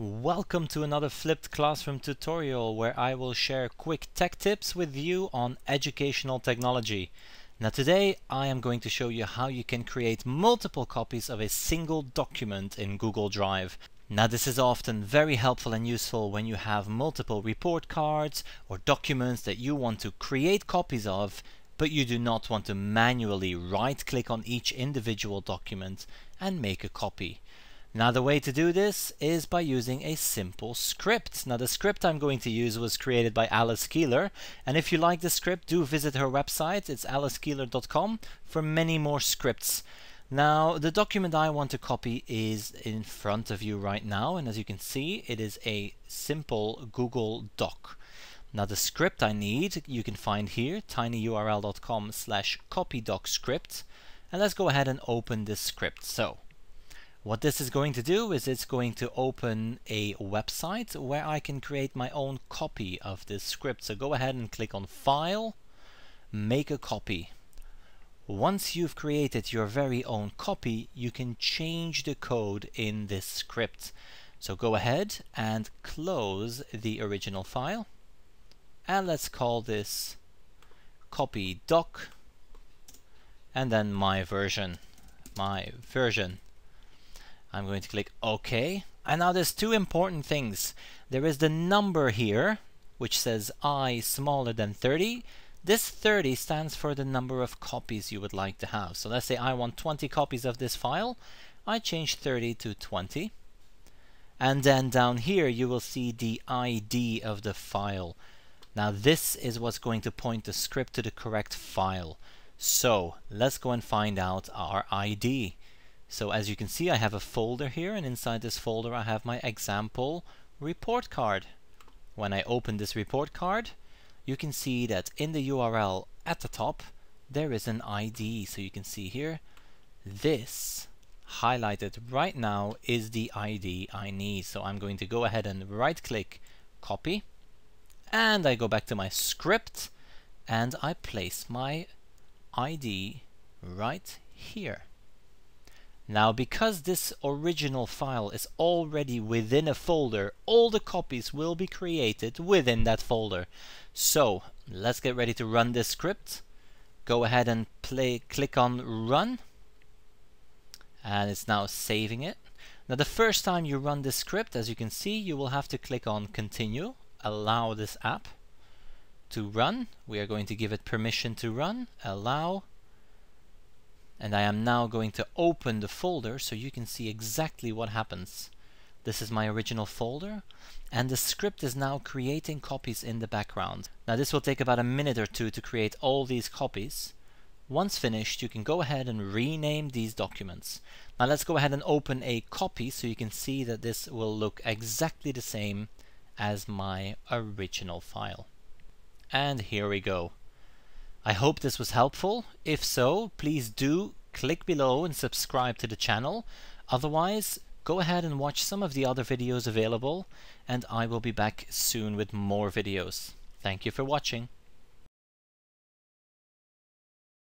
Welcome to another flipped classroom tutorial where I will share quick tech tips with you on educational technology. Now today I am going to show you how you can create multiple copies of a single document in Google Drive. Now this is often very helpful and useful when you have multiple report cards or documents that you want to create copies of but you do not want to manually right click on each individual document and make a copy. Now the way to do this is by using a simple script. Now the script I'm going to use was created by Alice Keeler and if you like the script do visit her website, it's alicekeeler.com for many more scripts. Now the document I want to copy is in front of you right now and as you can see it is a simple Google Doc. Now the script I need you can find here tinyurl.com slash copydocScript and let's go ahead and open this script. So what this is going to do is it's going to open a website where I can create my own copy of this script. So go ahead and click on File, Make a Copy. Once you've created your very own copy, you can change the code in this script. So go ahead and close the original file. And let's call this copy doc and then my version. My version. I'm going to click OK. And now there's two important things. There is the number here, which says i smaller than 30. This 30 stands for the number of copies you would like to have. So let's say I want 20 copies of this file. I change 30 to 20. And then down here you will see the ID of the file. Now this is what's going to point the script to the correct file. So let's go and find out our ID. So as you can see I have a folder here and inside this folder I have my example report card. When I open this report card you can see that in the URL at the top there is an ID. So you can see here this highlighted right now is the ID I need. So I'm going to go ahead and right click copy and I go back to my script and I place my ID right here. Now because this original file is already within a folder, all the copies will be created within that folder. So let's get ready to run this script. Go ahead and play, click on run. And it's now saving it. Now the first time you run this script, as you can see, you will have to click on continue, allow this app to run. We are going to give it permission to run, allow, and I am now going to open the folder so you can see exactly what happens. This is my original folder and the script is now creating copies in the background. Now this will take about a minute or two to create all these copies. Once finished you can go ahead and rename these documents. Now let's go ahead and open a copy so you can see that this will look exactly the same as my original file. And here we go. I hope this was helpful. If so, please do click below and subscribe to the channel. Otherwise, go ahead and watch some of the other videos available and I will be back soon with more videos. Thank you for watching.